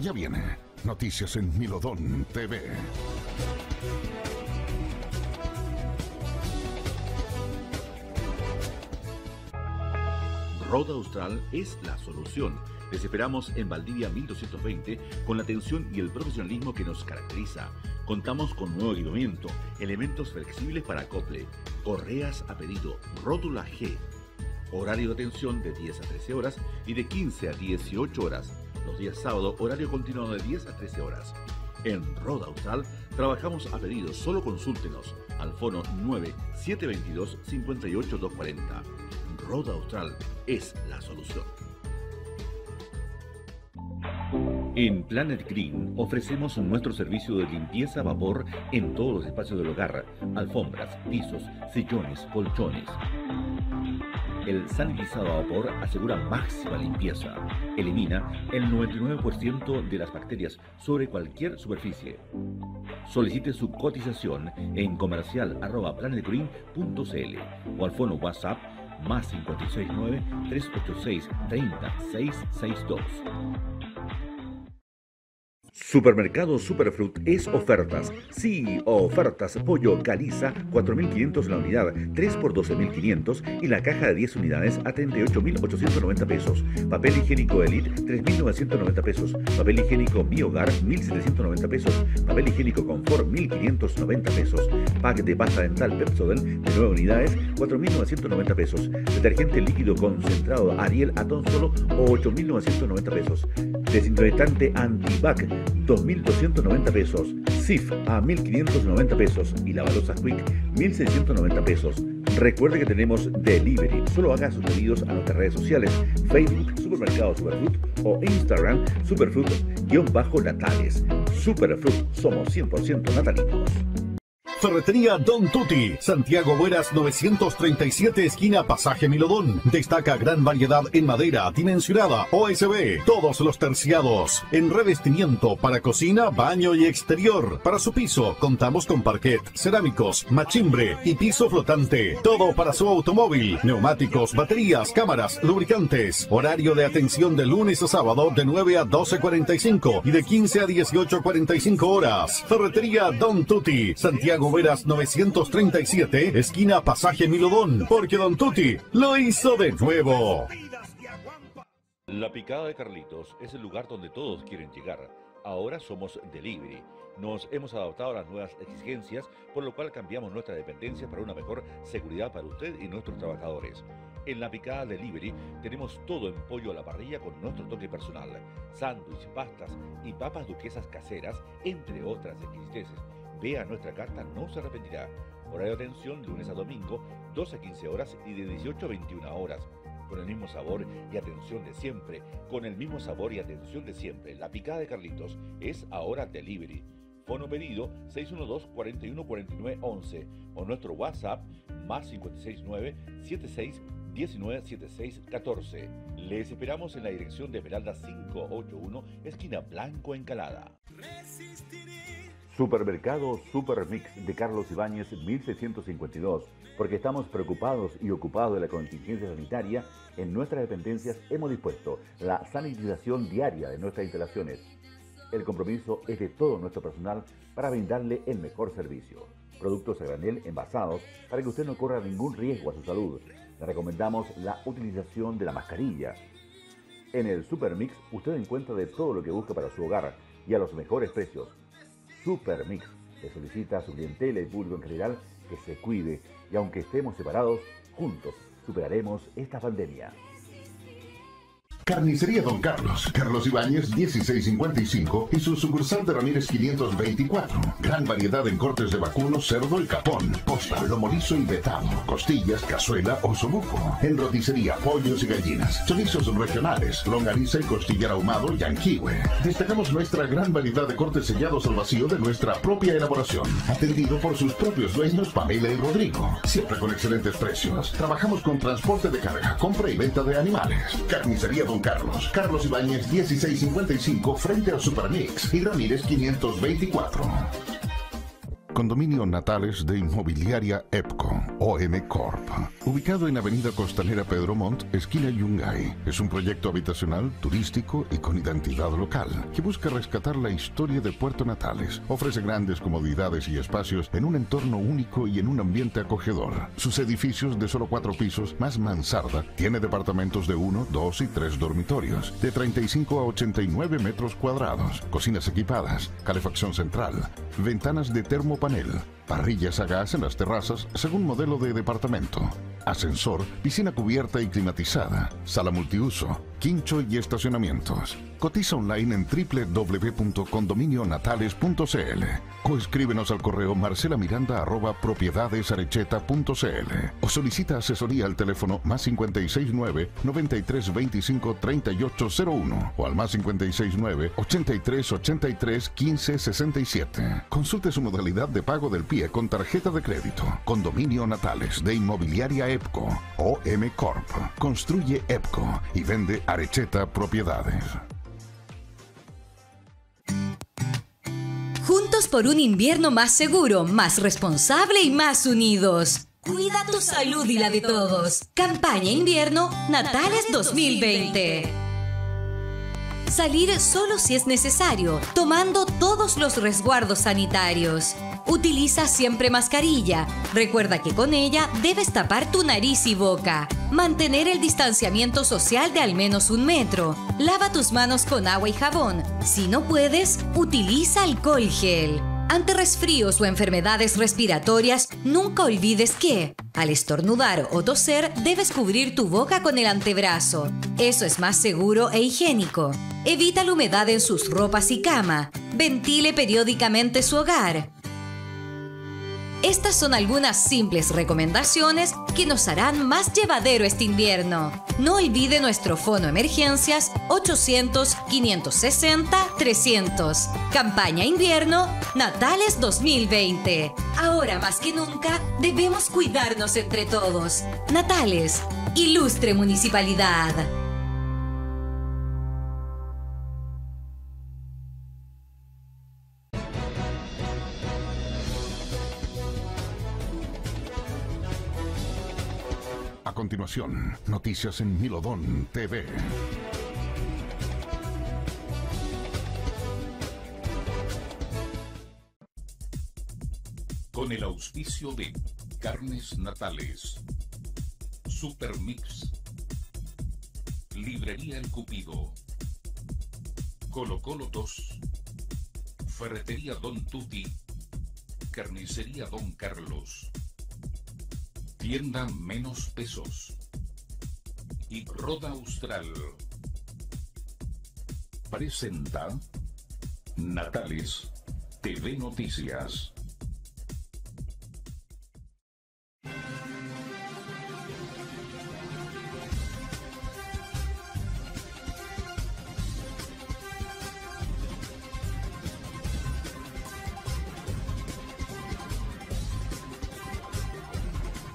Ya viene. Noticias en Milodón TV. Roda Austral es la solución. Les esperamos en Valdivia 1220 con la atención y el profesionalismo que nos caracteriza. Contamos con nuevo equipamiento, elementos flexibles para acople, correas a pedido, rótula G, horario de atención de 10 a 13 horas y de 15 a 18 horas. Los días sábado, horario continuado de 10 a 13 horas. En Roda Austral trabajamos a pedido, solo consúltenos al fono 9722 58240. Roda Austral es la solución. En Planet Green ofrecemos nuestro servicio de limpieza a vapor en todos los espacios del hogar, alfombras, pisos, sillones, colchones. El sanitizado a vapor asegura máxima limpieza. Elimina el 99% de las bacterias sobre cualquier superficie. Solicite su cotización en comercial arroba planetgreen.cl o al fono WhatsApp más 569-386-3662. Supermercado Superfruit es ofertas. Sí, ofertas. Pollo caliza 4.500 la unidad, 3 por 12.500 y la caja de 10 unidades a 38.890 pesos. Papel higiénico Elite 3.990 pesos. Papel higiénico Mi Hogar 1.790 pesos. Papel higiénico Confort 1.590 pesos. Pack de pasta dental Pepsodent de 9 unidades 4.990 pesos. Detergente líquido concentrado Ariel a tan solo 8.990 pesos. Desinfectante Antibac 2.290 pesos, SIF a 1.590 pesos y la balosa Quick 1.690 pesos. Recuerde que tenemos delivery. Solo haga sus pedidos a nuestras redes sociales, Facebook, Supermercado Superfood o Instagram, Superfood-Natales. Superfood, somos 100% natalinos. Ferretería Don Tuti, Santiago Bueras 937, esquina Pasaje Milodón. Destaca gran variedad en madera, dimensionada, OSB, todos los terciados. En revestimiento para cocina, baño y exterior. Para su piso, contamos con parquet, cerámicos, machimbre y piso flotante. Todo para su automóvil, neumáticos, baterías, cámaras, lubricantes. Horario de atención de lunes a sábado de 9 a 12.45 y de 15 a 18.45 horas. Ferretería Don Tuti, Santiago Veras 937, esquina Pasaje Milodón, porque Don Tuti lo hizo de nuevo. La Picada de Carlitos es el lugar donde todos quieren llegar. Ahora somos delivery. Nos hemos adaptado a las nuevas exigencias, por lo cual cambiamos nuestra dependencia para una mejor seguridad para usted y nuestros trabajadores. En la Picada Delivery tenemos todo en pollo a la parrilla con nuestro toque personal, sándwich, pastas y papas duquesas caseras, entre otras exquisiteces Vea nuestra carta, no se arrepentirá. Horario de atención lunes a domingo, 12 a 15 horas y de 18 a 21 horas. Con el mismo sabor y atención de siempre. Con el mismo sabor y atención de siempre. La picada de Carlitos es ahora delivery. Fono pedido 612 41 49 11 o nuestro WhatsApp más 569 76 19 76 14. Les esperamos en la dirección de Esmeralda 581, esquina Blanco Encalada. Supermercado Supermix de Carlos Ibáñez 1652. Porque estamos preocupados y ocupados de la contingencia sanitaria, en nuestras dependencias hemos dispuesto la sanitización diaria de nuestras instalaciones. El compromiso es de todo nuestro personal para brindarle el mejor servicio. Productos a granel envasados para que usted no corra ningún riesgo a su salud. Le recomendamos la utilización de la mascarilla. En el Supermix usted encuentra de todo lo que busca para su hogar y a los mejores precios Super Mix. Le solicita a su clientela y público en general que se cuide y aunque estemos separados, juntos superaremos esta pandemia. Carnicería Don Carlos, Carlos Ibáñez 1655 y su sucursal de Ramírez 524. Gran variedad en cortes de vacuno, cerdo y capón, costa, lomorizo y vetado, costillas, cazuela o sobuco. En roticería, pollos y gallinas, chorizos regionales, longaniza y costillar ahumado y anquihue. Destacamos nuestra gran variedad de cortes sellados al vacío de nuestra propia elaboración, atendido por sus propios dueños Pamela y Rodrigo. Siempre con excelentes precios. Trabajamos con transporte de carga, compra y venta de animales. Carnicería Don Carlos. Carlos Ibáñez 1655 frente al Supermix y Ramírez 524. Condominio Natales de Inmobiliaria EPCO, OM Corp. Ubicado en Avenida Costanera Pedro Montt, esquina Yungay. Es un proyecto habitacional, turístico y con identidad local que busca rescatar la historia de Puerto Natales. Ofrece grandes comodidades y espacios en un entorno único y en un ambiente acogedor. Sus edificios de solo cuatro pisos más mansarda tiene departamentos de uno, dos y tres dormitorios, de 35 a 89 metros cuadrados, cocinas equipadas, calefacción central, ventanas de termopanel, parrillas a gas en las terrazas según modelo de departamento, ascensor, piscina cubierta y climatizada, sala multiuso, quincho y estacionamientos. Cotiza online en www.condominionatales.cl o escríbenos al correo marcelamiranda.propiedadesarecheta.cl o solicita asesoría al teléfono más 569 9325 3801 o al más 569 8383 1567. Consulte su modalidad de pago del pie con tarjeta de crédito. Condominio Natales de Inmobiliaria EPCO OM Corp. Construye EPCO y vende Arecheta Propiedades. Juntos por un invierno más seguro, más responsable y más unidos. Cuida tu salud y la de todos. Campaña invierno Natales 2020. Salir solo si es necesario, tomando todos los resguardos sanitarios. Utiliza siempre mascarilla. Recuerda que con ella debes tapar tu nariz y boca. Mantener el distanciamiento social de al menos un metro. Lava tus manos con agua y jabón. Si no puedes, utiliza alcohol gel. Ante resfríos o enfermedades respiratorias, nunca olvides que, al estornudar o toser, debes cubrir tu boca con el antebrazo. Eso es más seguro e higiénico. Evita la humedad en sus ropas y cama. Ventile periódicamente su hogar. Estas son algunas simples recomendaciones que nos harán más llevadero este invierno. No olvide nuestro fono emergencias 800-560-300. Campaña invierno Natales 2020. Ahora más que nunca debemos cuidarnos entre todos. Natales, ilustre municipalidad. Noticias en Milodón TV. Con el auspicio de Carnes Natales, Supermix, Librería El Cupido, Colo Colo 2, Ferretería Don Tuti, Carnicería Don Carlos, Tienda Menos Pesos y Roda Austral. Presenta Natales TV Noticias.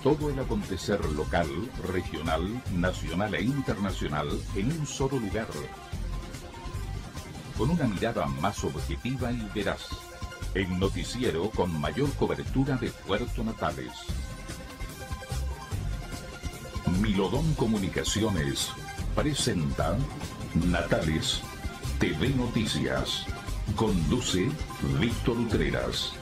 Todo el acontecer local, regional, nacional e internacional en un solo lugar. Con una mirada más objetiva y veraz. En noticiero con mayor cobertura de Puerto Natales. Milodón Comunicaciones presenta Natales TV Noticias. Conduce Víctor Utreras.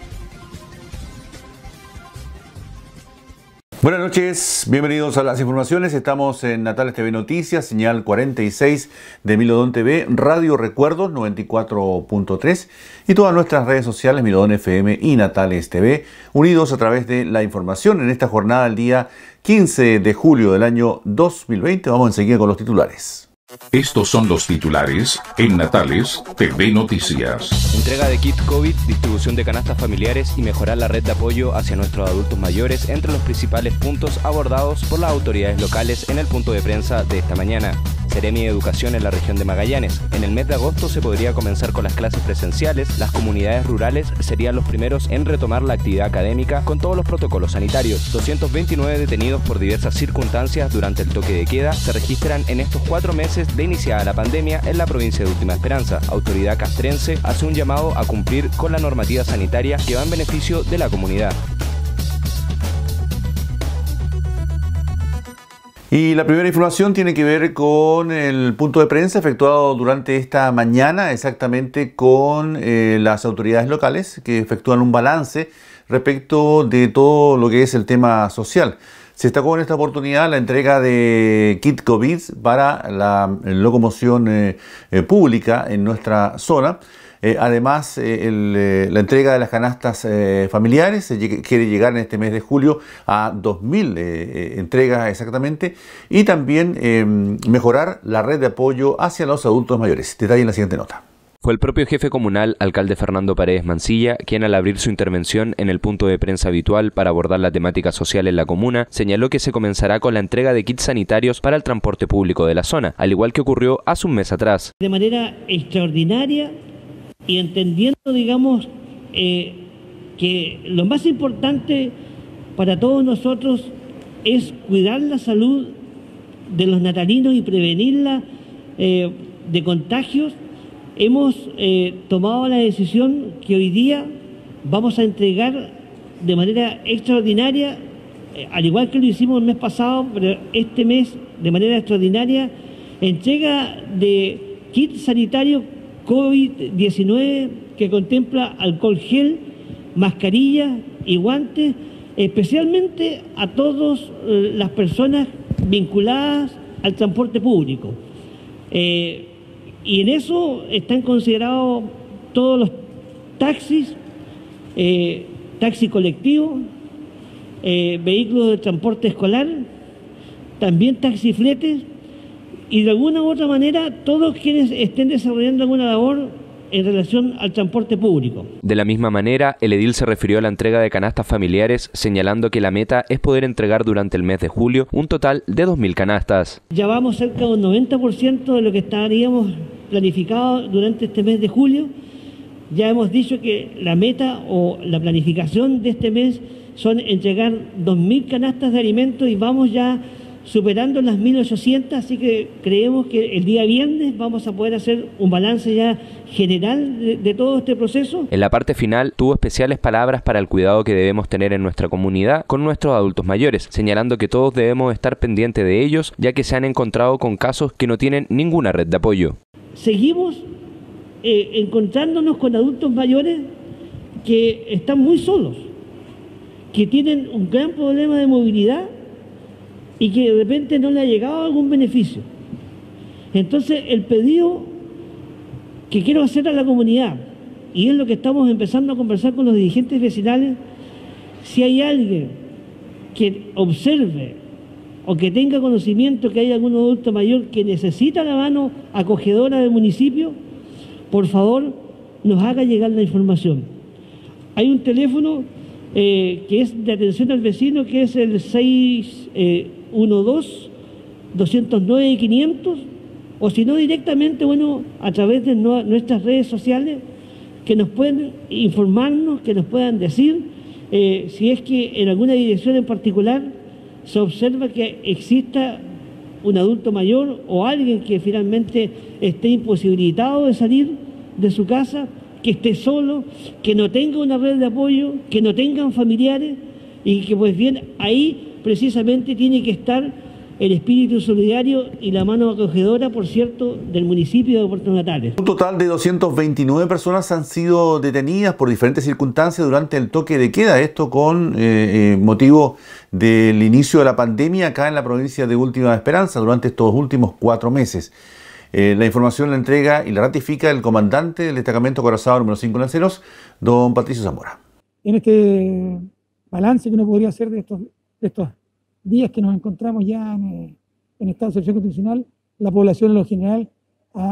Buenas noches, bienvenidos a las informaciones. Estamos en Natales TV Noticias, señal 46 de Milodón TV, Radio Recuerdos 94.3 y todas nuestras redes sociales Milodón FM y Natales TV, unidos a través de la información en esta jornada del día 15 de julio del año 2020. Vamos enseguida con los titulares. Estos son los titulares en Natales TV Noticias. Entrega de kit COVID, distribución de canastas familiares y mejorar la red de apoyo hacia nuestros adultos mayores entre los principales puntos abordados por las autoridades locales en el punto de prensa de esta mañana. Seremi de Educación en la región de Magallanes. En el mes de agosto se podría comenzar con las clases presenciales. Las comunidades rurales serían los primeros en retomar la actividad académica con todos los protocolos sanitarios. 229 detenidos por diversas circunstancias durante el toque de queda se registran en estos cuatro meses de iniciada la pandemia en la provincia de Última Esperanza. Autoridad castrense hace un llamado a cumplir con la normativa sanitaria que va en beneficio de la comunidad. Y la primera información tiene que ver con el punto de prensa efectuado durante esta mañana, exactamente con eh, las autoridades locales que efectúan un balance respecto de todo lo que es el tema social. Se destacó en esta oportunidad la entrega de kit COVID para la locomoción eh, eh, pública en nuestra zona. Eh, además, la entrega de las canastas familiares quiere llegar en este mes de julio a 2.000 entregas exactamente y también mejorar la red de apoyo hacia los adultos mayores. Detalle en la siguiente nota. Fue el propio jefe comunal, alcalde Fernando Paredes Mancilla, quien al abrir su intervención en el punto de prensa habitual para abordar la temática social en la comuna, señaló que se comenzará con la entrega de kits sanitarios para el transporte público de la zona, al igual que ocurrió hace un mes atrás. De manera extraordinaria y entendiendo, digamos, eh, que lo más importante para todos nosotros es cuidar la salud de los natalinos y prevenirla eh, de contagios, hemos eh, tomado la decisión que hoy día vamos a entregar de manera extraordinaria, al igual que lo hicimos el mes pasado, pero este mes de manera extraordinaria, entrega de kits sanitarios COVID-19 que contempla alcohol gel, mascarilla y guantes, especialmente a todas eh, las personas vinculadas al transporte público. Eh, y en eso están considerados todos los taxis, eh, taxi colectivo, vehículos de transporte escolar, también taxifletes y de alguna u otra manera todos quienes estén desarrollando alguna labor en relación al transporte público. De la misma manera, el edil se refirió a la entrega de canastas familiares, señalando que la meta es poder entregar durante el mes de julio un total de 2.000 canastas. Ya vamos cerca de un 90% de lo que estaríamos planificado durante este mes de julio. Ya hemos dicho que la meta o la planificación de este mes son entregar 2.000 canastas de alimentos y vamos ya superando las 1.800, así que creemos que el día viernes vamos a poder hacer un balance ya general de, todo este proceso. En la parte final tuvo especiales palabras para el cuidado que debemos tener en nuestra comunidad con nuestros adultos mayores, señalando que todos debemos estar pendientes de ellos, ya que se han encontrado con casos que no tienen ninguna red de apoyo. Seguimos eh, encontrándonos con adultos mayores que están muy solos, que tienen un gran problema de movilidad y que de repente no le ha llegado algún beneficio. Entonces, el pedido que quiero hacer a la comunidad, y es lo que estamos empezando a conversar con los dirigentes vecinales, si hay alguien que observe o que tenga conocimiento que hay algún adulto mayor que necesita la mano acogedora del municipio, por favor nos haga llegar la información. Hay un teléfono eh, que es de atención al vecino, que es el 6, 12 209 500 o si no directamente, bueno, a través de nuestras redes sociales que nos pueden informarnos, que nos puedan decir eh, si es que en alguna dirección en particular se observa que exista un adulto mayor o alguien que finalmente esté imposibilitado de salir de su casa, que esté solo, que no tenga una red de apoyo, que no tengan familiares y que pues bien ahí precisamente tiene que estar el espíritu solidario y la mano acogedora, por cierto, del municipio de Puerto Natales. Un total de 229 personas han sido detenidas por diferentes circunstancias durante el toque de queda, esto con eh, eh, motivo del inicio de la pandemia acá en la provincia de Última Esperanza durante estos últimos cuatro meses. Eh, la información la entrega y la ratifica el comandante del destacamento Corazado número 5 Lanceros, don Patricio Zamora. En este balance que uno podría hacer de estos estos días que nos encontramos ya en, eh, estado de excepción constitucional, la población en lo general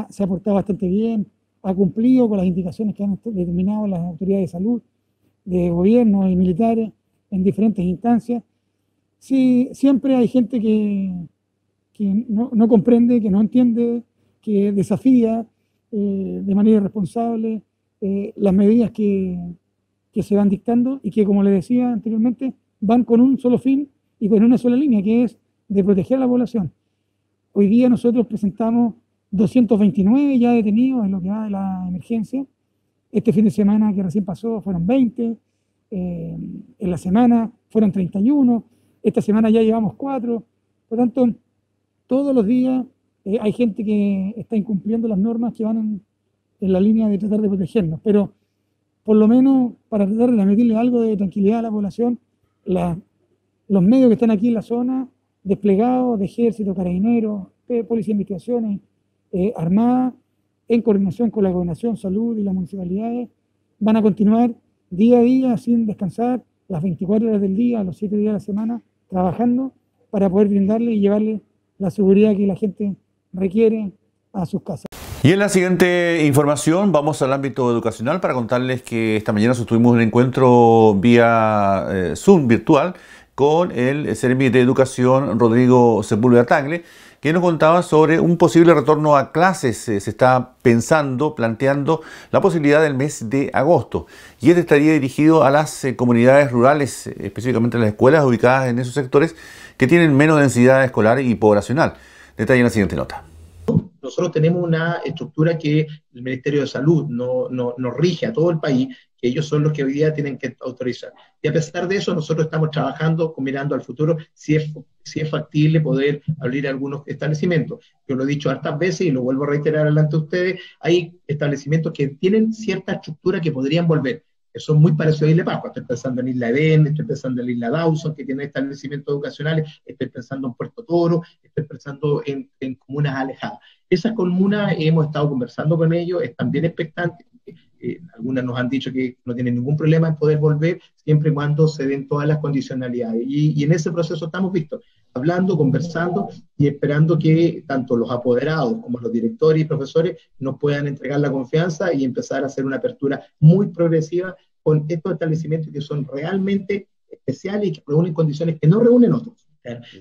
se ha portado bastante bien, ha cumplido con las indicaciones que han determinado las autoridades de salud, de gobierno y militares en diferentes instancias. Sí, siempre hay gente que, que no, comprende, que no entiende, que desafía eh, de manera irresponsable eh, las medidas que, que se van dictando y que, como le decía anteriormente, van con un solo fin y con una sola línea, que es de proteger a la población. Hoy día nosotros presentamos 229 ya detenidos en lo que va de la emergencia. Este fin de semana que recién pasó fueron 20. Eh, en la semana fueron 31. Esta semana ya llevamos 4. Por lo tanto, todos los días eh, hay gente que está incumpliendo las normas que van en, en, la línea de tratar de protegernos. Pero por lo menos para tratar de meterle algo de tranquilidad a la población, los medios que están aquí en la zona, desplegados de ejército, carabineros, policía de investigaciones, eh, armada, en coordinación con la gobernación, salud y las municipalidades, van a continuar día a día sin descansar, las 24 horas del día, los 7 días de la semana, trabajando para poder brindarle y llevarle la seguridad que la gente requiere a sus casas. Y en la siguiente información vamos al ámbito educacional para contarles que esta mañana sostuvimos un encuentro vía eh, Zoom virtual con el Servicio de Educación Rodrigo Sepúlveda Tagle, que nos contaba sobre un posible retorno a clases. Eh, se está pensando, planteando la posibilidad del mes de agosto. Y este estaría dirigido a las eh, comunidades rurales, específicamente las escuelas ubicadas en esos sectores que tienen menos densidad escolar y poblacional. Detalle en la siguiente nota nosotros tenemos una estructura que el Ministerio de Salud no, nos rige a todo el país, que ellos son los que hoy día tienen que autorizar. Y a pesar de eso, nosotros estamos trabajando, mirando al futuro, si es, si es factible poder abrir algunos establecimientos. Yo lo he dicho hartas veces y lo vuelvo a reiterar delante de ustedes, hay establecimientos que tienen cierta estructura que podrían volver que son muy parecidos a Isla Pascua. Estoy pensando en Isla Edén, estoy pensando en Isla Dawson, que tiene establecimientos educacionales, estoy pensando en Puerto Toro, estoy pensando en, en comunas alejadas. Esas comunas hemos estado conversando con ellos, están bien expectantes. Algunas nos han dicho que no tienen ningún problema en poder volver siempre y cuando se den todas las condicionalidades. Y, en ese proceso estamos vistos, hablando, conversando y esperando que tanto los apoderados como los directores y profesores nos puedan entregar la confianza y empezar a hacer una apertura muy progresiva con estos establecimientos que son realmente especiales y que reúnen condiciones que no reúnen otros.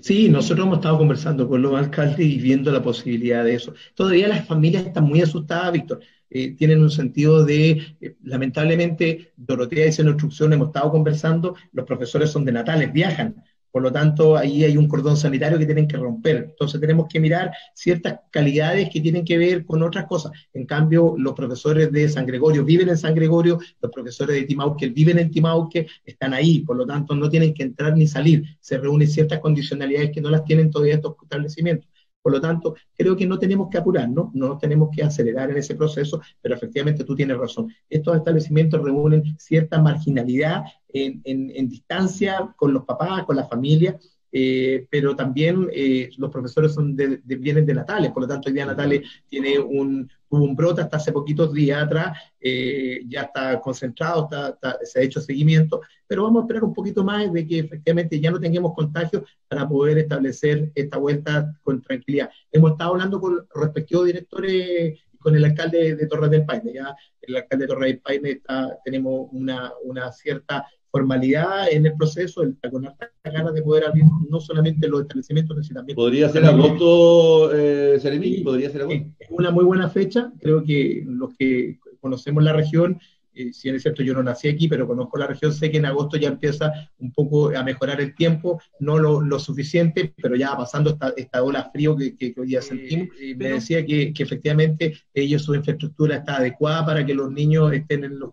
Sí, nosotros hemos estado conversando con los alcaldes y viendo la posibilidad de eso. Todavía las familias están muy asustadas, Víctor. Eh, tienen un sentido de, eh, lamentablemente, Dorotea dice en instrucción, hemos estado conversando, los profesores son de Natales, viajan. Por lo tanto, ahí hay un cordón sanitario que tienen que romper. Entonces tenemos que mirar ciertas calidades que tienen que ver con otras cosas. En cambio, los profesores de San Gregorio viven en San Gregorio, los profesores de Timauque viven en Timauque, están ahí. Por lo tanto, no tienen que entrar ni salir. Se reúnen ciertas condicionalidades que no las tienen todavía estos establecimientos. Por lo tanto, creo que no tenemos que apurarnos, no tenemos que acelerar en ese proceso, pero efectivamente tú tienes razón. Estos establecimientos reúnen cierta marginalidad en, distancia con los papás, con la familia, eh, pero también eh, los profesores son de, vienen de Natales, por lo tanto hoy día Natales tiene un, un brote hasta hace poquitos días atrás, eh, ya está concentrado, se ha hecho seguimiento, pero vamos a esperar un poquito más de que efectivamente ya no tengamos contagios para poder establecer esta vuelta con tranquilidad. Hemos estado hablando con respectivos directores con el alcalde de Torres del Paine. Ya el alcalde de Torres del Paine está, tenemos una, una cierta formalidad en el proceso, el, con harta ganas de poder abrir no solamente los establecimientos, sino también... ¿Podría ser agosto, eh, ¿Podría ser agosto? Es una muy buena fecha, creo que los que conocemos la región eh, si es cierto, yo no nací aquí, pero conozco la región, sé que en agosto ya empieza un poco a mejorar el tiempo, no lo, suficiente, pero ya pasando esta, esta ola frío que, que, hoy día sentimos. me decía que, que, efectivamente ellos, su infraestructura está adecuada para que los niños estén en, los,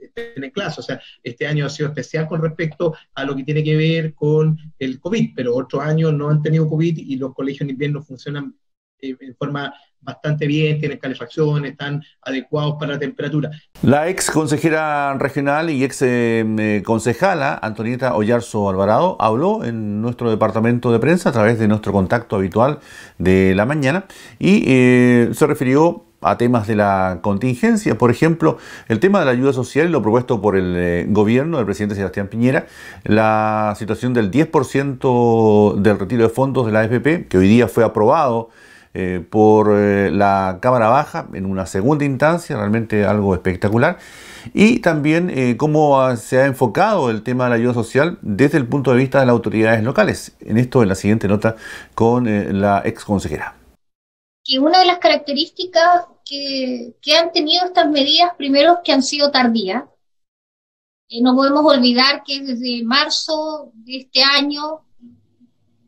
estén en clase. O sea, este año ha sido especial con respecto a lo que tiene que ver con el COVID, pero otros años no han tenido COVID y los colegios en invierno funcionan eh, en forma bastante bien, tienen calefacción, están adecuados para la temperatura. La ex consejera regional y ex eh, eh, concejala Antonieta Ollarzo Alvarado habló en nuestro departamento de prensa a través de nuestro contacto habitual de la mañana y se refirió a temas de la contingencia, por ejemplo, el tema de la ayuda social lo propuesto por el gobierno del presidente Sebastián Piñera, la situación del 10% del retiro de fondos de la AFP, que hoy día fue aprobado eh, por eh, la Cámara Baja en una segunda instancia, realmente algo espectacular. Y también eh, cómo se ha enfocado el tema de la ayuda social desde el punto de vista de las autoridades locales. En esto, en la siguiente nota con la ex consejera. Que una de las características que, que han tenido estas medidas, primero, que han sido tardías. no podemos olvidar que desde marzo de este año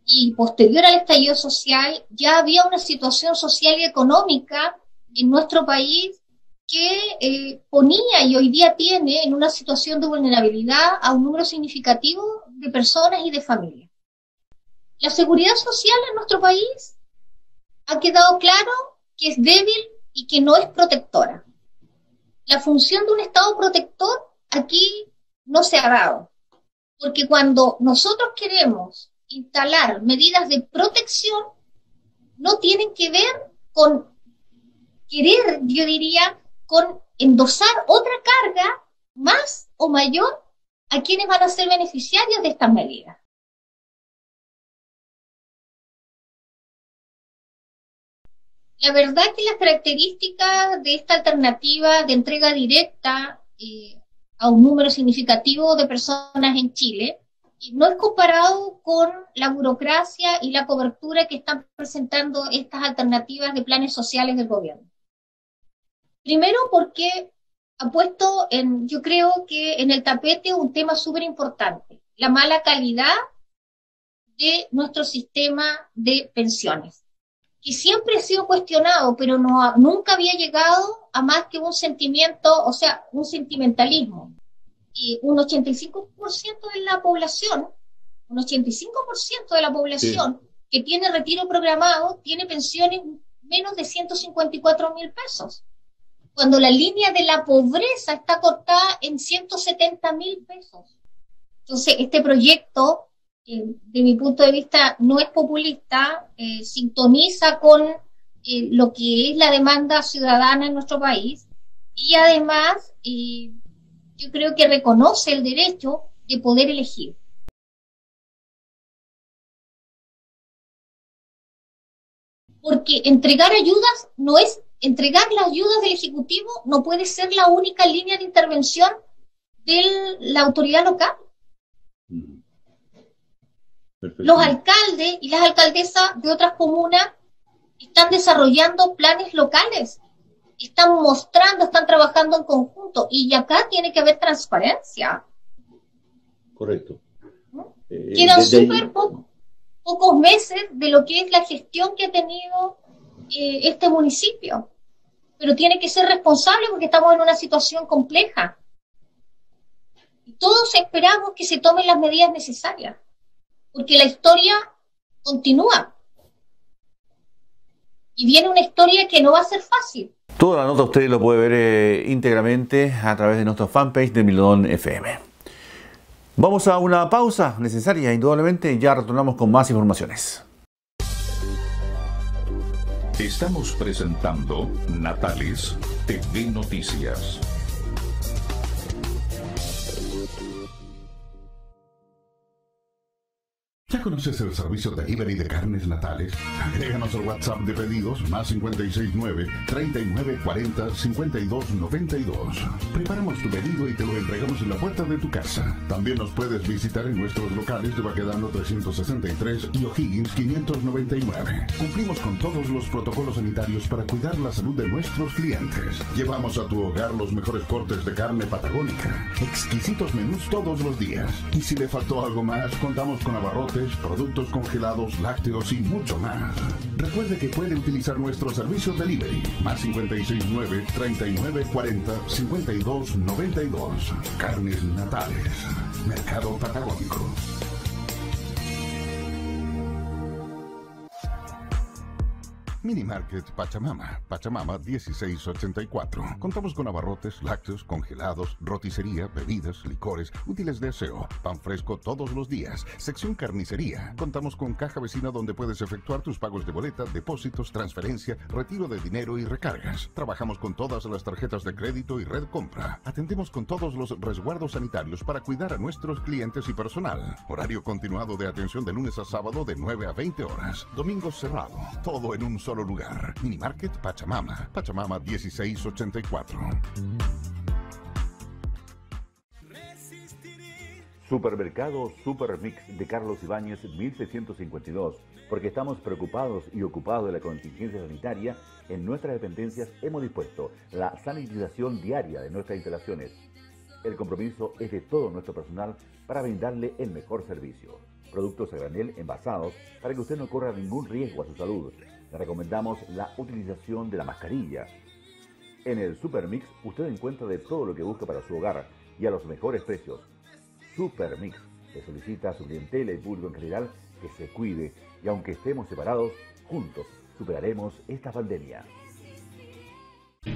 y posterior al estallido social, ya había una situación social y económica en nuestro país que eh, ponía y hoy día tiene en una situación de vulnerabilidad a un número significativo de personas y de familias. La seguridad social en nuestro país ha quedado claro que es débil y que no es protectora. La función de un Estado protector aquí no se ha dado, porque cuando nosotros queremos instalar medidas de protección no tienen que ver con querer, yo diría, con endosar otra carga más o mayor a quienes van a ser beneficiarios de estas medidas. La verdad que las características de esta alternativa de entrega directa eh, a un número significativo de personas en Chile no es comparado con la burocracia y la cobertura que están presentando estas alternativas de planes sociales del gobierno. Primero porque ha puesto en, yo creo que en el tapete un tema súper importante, la mala calidad de nuestro sistema de pensiones, que siempre ha sido cuestionado, pero no, nunca había llegado a más que un sentimiento, o sea, un sentimentalismo y un 85% de la población, un 85% de la población que tiene retiro programado tiene pensiones menos de 154 mil pesos, cuando la línea de la pobreza está cortada en 170 mil pesos. Entonces, este proyecto, eh, de mi punto de vista, no es populista, eh, sintoniza con eh, lo que es la demanda ciudadana en nuestro país y además yo creo que reconoce el derecho de poder elegir. Porque entregar ayudas no es, entregar las ayudas del Ejecutivo no puede ser la única línea de intervención de la autoridad local. Los alcaldes y las alcaldesas de otras comunas están desarrollando planes locales están mostrando, están trabajando en conjunto y acá tiene que haber transparencia. Correcto. Eh, Quedan súper pocos meses de lo que es la gestión que ha tenido eh, este municipio, pero tiene que ser responsable porque estamos en una situación compleja. Todos esperamos que se tomen las medidas necesarias, porque la historia continúa. Y viene una historia que no va a ser fácil. Toda la nota usted lo puede ver eh, íntegramente a través de nuestra fanpage de Milodón FM. Vamos a una pausa necesaria, indudablemente, ya retornamos con más informaciones. Estamos presentando Natales TV Noticias. ¿Ya conoces el servicio delivery de carnes natales? Agréganos al WhatsApp de pedidos más 569 3940 5292. Preparamos tu pedido y te lo entregamos en la puerta de tu casa. También nos puedes visitar en nuestros locales de Baquedano 363 y O'Higgins 599. Cumplimos con todos los protocolos sanitarios para cuidar la salud de nuestros clientes. Llevamos a tu hogar los mejores cortes de carne patagónica, exquisitos menús todos los días. Y si le faltó algo más, contamos con abarrotes productos congelados, lácteos y mucho más. Recuerde que puede utilizar nuestro servicio delivery más 569 3940 5292. Carnes Natales. Mercado Patagónico. Mini Market Pachamama, Pachamama 1684. Contamos con abarrotes, lácteos, congelados, roticería, bebidas, licores, útiles de aseo, pan fresco todos los días, sección carnicería. Contamos con caja vecina donde puedes efectuar tus pagos de boleta, depósitos, transferencia, retiro de dinero y recargas. Trabajamos con todas las tarjetas de crédito y red compra. Atendemos con todos los resguardos sanitarios para cuidar a nuestros clientes y personal. Horario continuado de atención de lunes a sábado de 9 a 20 horas. Domingo cerrado. Todo en un solo solo lugar. Minimarket Pachamama. Pachamama 1684. Supermercado Supermix de Carlos Ibáñez 1652. Porque estamos preocupados y ocupados de la contingencia sanitaria, en nuestras dependencias hemos dispuesto la sanitización diaria de nuestras instalaciones. El compromiso es de todo nuestro personal para brindarle el mejor servicio. Productos a granel envasados para que usted no corra ningún riesgo a su salud. Le recomendamos la utilización de la mascarilla. En el Supermix usted encuentra de todo lo que busca para su hogar y a los mejores precios. Supermix le solicita a su clientela y público en general que se cuide y aunque estemos separados, juntos superaremos esta pandemia.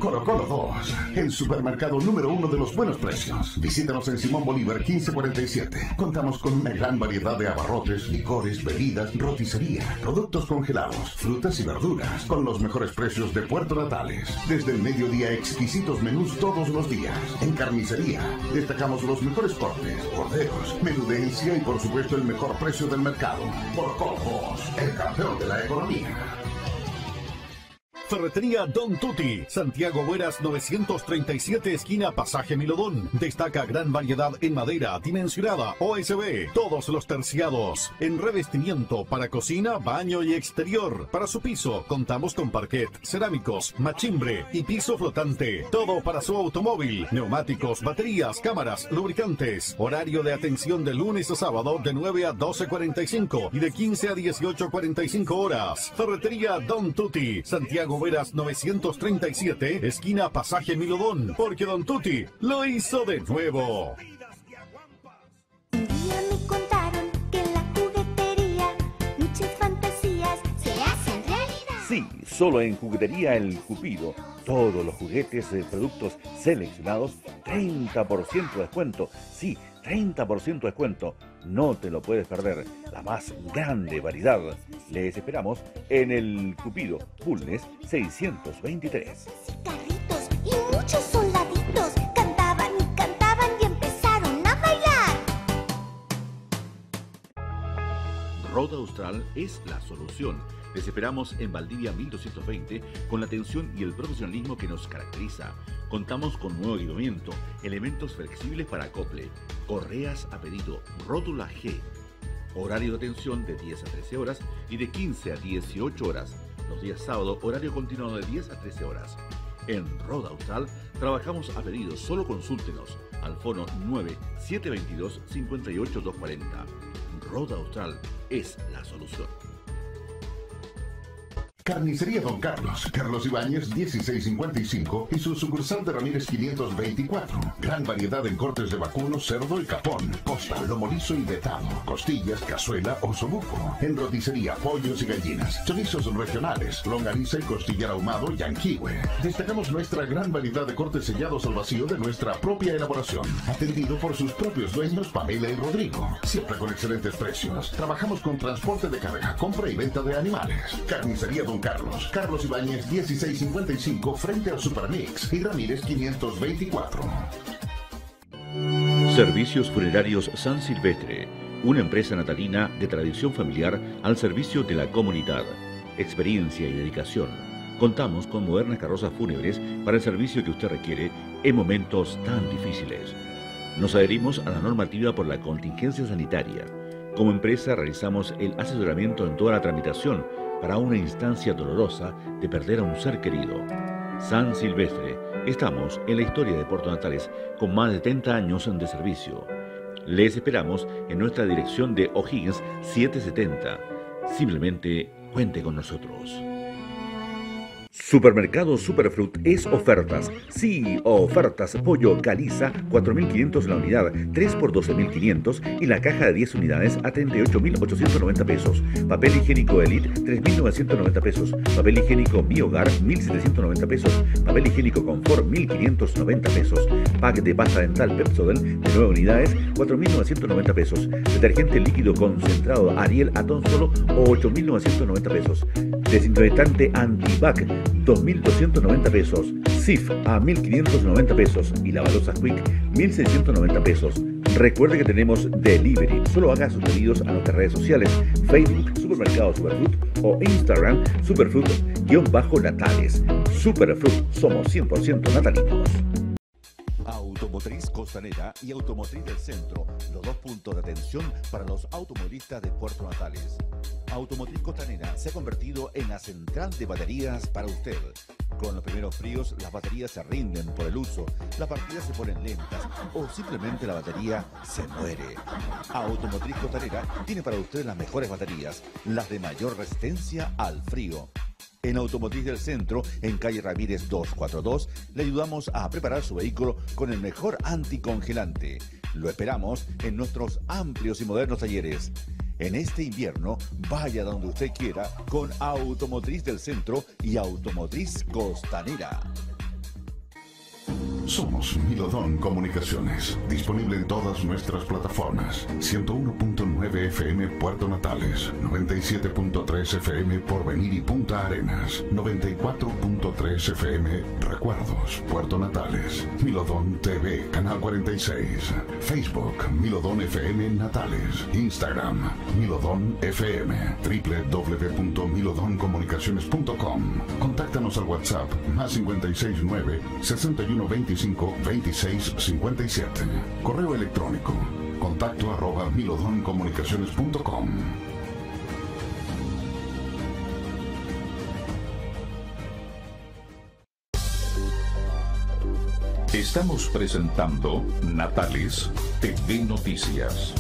Colo Colo 2, el supermercado número uno de los buenos precios. Visítanos en Simón Bolívar 1547. Contamos con una gran variedad de abarrotes, licores, bebidas, roticería, productos congelados, frutas y verduras, con los mejores precios de Puerto Natales. Desde el mediodía, exquisitos menús todos los días. En carnicería, destacamos los mejores cortes, corderos, menudencia y por supuesto el mejor precio del mercado. Colo Colo 2, el campeón de la economía. Ferretería Don Tuti, Santiago Bueras 937, esquina Pasaje Milodón. Destaca gran variedad en madera, dimensionada, OSB, todos los terciados. En revestimiento para cocina, baño y exterior. Para su piso, contamos con parquet, cerámicos, machimbre y piso flotante. Todo para su automóvil, neumáticos, baterías, cámaras, lubricantes. Horario de atención de lunes a sábado de 9 a 12.45 y de 15 a 18.45 horas. Ferretería Don Tuti, Santiago Veras 937, esquina Pasaje Milodón, porque Don Tuti lo hizo de nuevo. Un día me contaron que en la juguetería muchas fantasías se hacen realidad. Sí, solo en Juguetería El Cupido. Todos los juguetes de productos seleccionados, 30% de descuento. Sí, 30% de descuento. No te lo puedes perder. La más grande variedad. Les esperamos en el Cupido Bulnes 623. Carritos y muchos soldaditos cantaban y cantaban y empezaron a bailar. Roda Austral es la solución. Les esperamos en Valdivia 1220 con la atención y el profesionalismo que nos caracteriza. Contamos con nuevo equipamiento, elementos flexibles para acople, correas a pedido, rótula G, horario de atención de 10 a 13 horas y de 15 a 18 horas. Los días sábado, horario continuado de 10 a 13 horas. En Roda Austral trabajamos a pedido, solo consúltenos al fono 9722 58240. Roda Austral es la solución. Carnicería Don Carlos, Carlos Ibáñez 1655 y su sucursal de Ramírez 524. Gran variedad en cortes de vacuno, cerdo y capón, costa, lomo y vetado, costillas, cazuela o sobuco. En roticería, pollos y gallinas, chorizos regionales, longaniza y costillar ahumado y anquihue. Destacamos nuestra gran variedad de cortes sellados al vacío de nuestra propia elaboración, atendido por sus propios dueños Pamela y Rodrigo. Siempre con excelentes precios. Trabajamos con transporte de carga, compra y venta de animales. Carnicería Don Carlos, Carlos Ibáñez 1655 frente al Supermix y Ramírez 524. Servicios Funerarios San Silvestre, una empresa natalina de tradición familiar al servicio de la comunidad. Experiencia y dedicación. Contamos con modernas carrozas fúnebres para el servicio que usted requiere en momentos tan difíciles. Nos adherimos a la normativa por la contingencia sanitaria. Como empresa realizamos el asesoramiento en toda la tramitación para una instancia dolorosa de perder a un ser querido. San Silvestre, estamos en la historia de Puerto Natales con más de 30 años de servicio. Les esperamos en nuestra dirección de O'Higgins 770. Simplemente cuente con nosotros. Supermercado Superfruit es ofertas. Sí, ofertas. Pollo caliza, 4.500 la unidad, 3 por 12.500 y la caja de 10 unidades a 38.890 pesos. Papel higiénico Elite, 3.990 pesos. Papel higiénico Mi Hogar, 1.790 pesos. Papel higiénico Confort, 1.590 pesos. Pack de pasta dental Pepsodent de 9 unidades, 4.990 pesos. Detergente líquido concentrado Ariel Atom solo, 8.990 pesos. Desinfectante Antibac, 2.290 pesos. SIF a 1.590 pesos y la balosa Quick 1.690 pesos. Recuerde que tenemos delivery. Solo haga sus pedidos a nuestras redes sociales, Facebook Supermercado Superfood o Instagram Superfood automotriz-natales. Superfruit, somos 100% natalinos. Automotriz Costanera y Automotriz del Centro, los dos puntos de atención para los automovilistas de Puerto Natales. Automotriz Costanera se ha convertido en la central de baterías para usted. Con los primeros fríos, las baterías se rinden por el uso, las partidas se ponen lentas o simplemente la batería se muere. Automotriz Costanera tiene para usted las mejores baterías, las de mayor resistencia al frío. En Automotriz del Centro, en calle Ramírez 242, le ayudamos a preparar su vehículo con el mejor anticongelante. Lo esperamos en nuestros amplios y modernos talleres. En este invierno, vaya donde usted quiera con Automotriz del Centro y Automotriz Costanera. Somos Milodón Comunicaciones, disponible en todas nuestras plataformas. 101.9 FM Puerto Natales, 97.3 FM Porvenir y Punta Arenas, 94.3 FM Recuerdos Puerto Natales, Milodón TV, Canal 46, Facebook Milodón FM Natales, Instagram Milodón FM, www.milodoncomunicaciones.com. Contáctanos al WhatsApp más 569 6125 26 57. Correo electrónico contacto arroba milodoncomunicaciones.com. Estamos presentando Natales TV Noticias.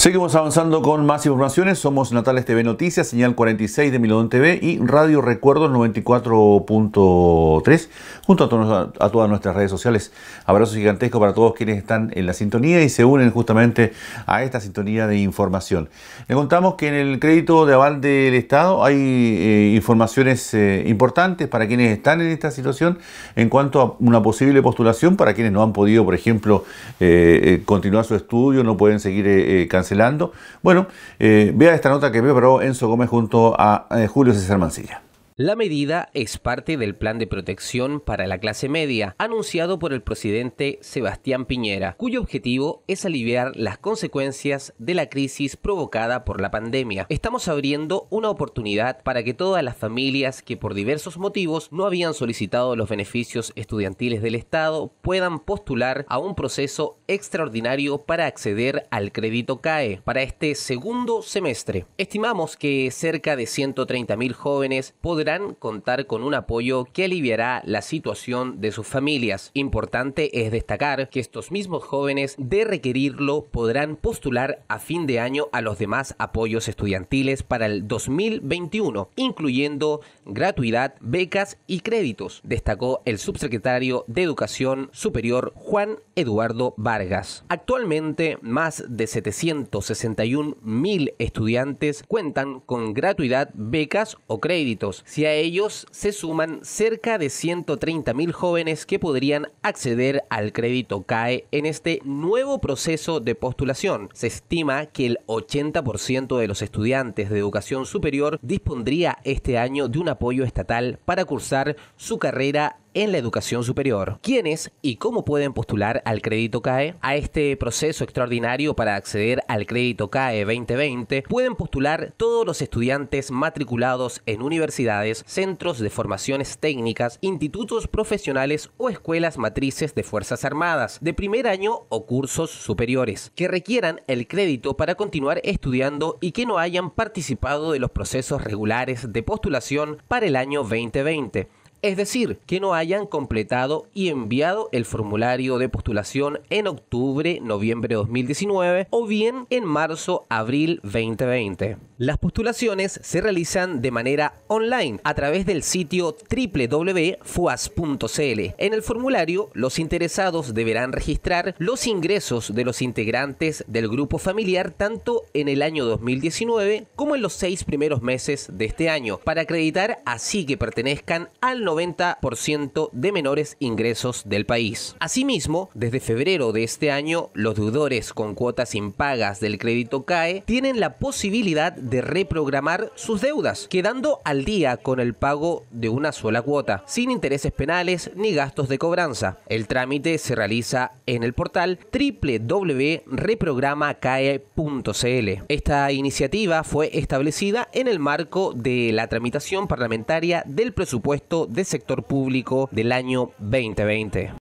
Seguimos avanzando con más informaciones. Somos Natales TV Noticias, señal 46 de Milodón TV y Radio Recuerdos 94.3, junto a, to a, todas nuestras redes sociales. Abrazo gigantesco para todos quienes están en la sintonía y se unen justamente a esta sintonía de información. Le contamos que en el crédito de aval del Estado hay eh, informaciones eh, importantes para quienes están en esta situación en cuanto a una posible postulación para quienes no han podido, por ejemplo, eh, continuar su estudio, no pueden seguir cancelando bueno, eh, vea esta nota que preparó Enzo Gómez junto a eh, Julio César Mancilla. La medida es parte del plan de protección para la clase media, anunciado por el presidente Sebastián Piñera, cuyo objetivo es aliviar las consecuencias de la crisis provocada por la pandemia. Estamos abriendo una oportunidad para que todas las familias que por diversos motivos no habían solicitado los beneficios estudiantiles del Estado puedan postular a un proceso extraordinario para acceder al crédito CAE para este segundo semestre. Estimamos que cerca de 130.000 jóvenes podrán contar con un apoyo que aliviará la situación de sus familias. Importante es destacar que estos mismos jóvenes, de requerirlo, podrán postular a fin de año a los demás apoyos estudiantiles para el 2021, incluyendo gratuidad, becas y créditos, destacó el subsecretario de Educación Superior Juan Eduardo Vargas. Actualmente, más de 761 mil estudiantes cuentan con gratuidad, becas o créditos. Si a ellos se suman cerca de 130 mil jóvenes que podrían acceder al crédito CAE en este nuevo proceso de postulación. Se estima que el 80% de los estudiantes de educación superior dispondría este año de un apoyo estatal para cursar su carrera en la educación superior. ¿Quiénes y cómo pueden postular al crédito CAE? A este proceso extraordinario para acceder al crédito CAE 2020 pueden postular todos los estudiantes matriculados en universidades, centros de formaciones técnicas, institutos profesionales o escuelas matrices de Fuerzas Armadas, de primer año o cursos superiores, que requieran el crédito para continuar estudiando y que no hayan participado de los procesos regulares de postulación para el año 2020 es decir, que no hayan completado y enviado el formulario de postulación en octubre, noviembre de 2019 o bien en marzo, abril 2020. Las postulaciones se realizan de manera online a través del sitio www.fuas.cl. En el formulario, los interesados deberán registrar los ingresos de los integrantes del grupo familiar tanto en el año 2019 como en los seis primeros meses de este año, para acreditar así que pertenezcan al 90% de menores ingresos del país. Asimismo, desde febrero de este año, los deudores con cuotas impagas del crédito CAE tienen la posibilidad de reprogramar sus deudas, quedando al día con el pago de una sola cuota, sin intereses penales ni gastos de cobranza. El trámite se realiza en el portal www.reprogramacae.cl. Esta iniciativa fue establecida en el marco de la tramitación parlamentaria del presupuesto de sector público del año 2020.